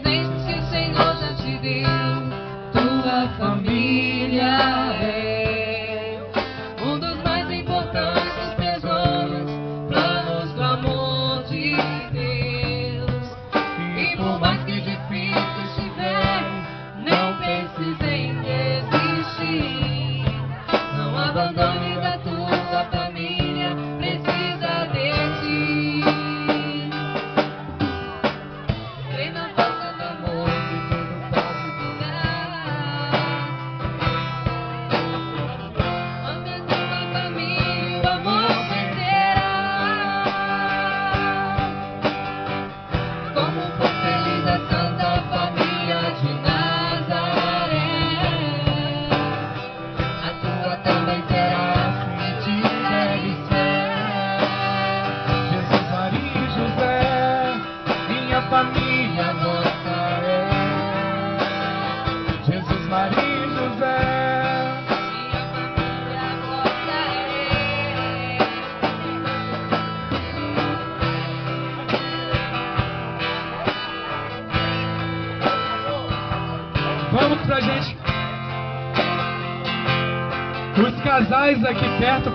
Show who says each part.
Speaker 1: presentes o Senhor já te deu. Tua família é um dos mais importantes tesouros, planos do amor de Deus. E por mais que difícil estiver, não pense em desistir. Não abandone a tua família, precisa de ti. Crê
Speaker 2: vamos pra gente. Os casais aqui perto.